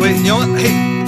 喂，牛？嘿。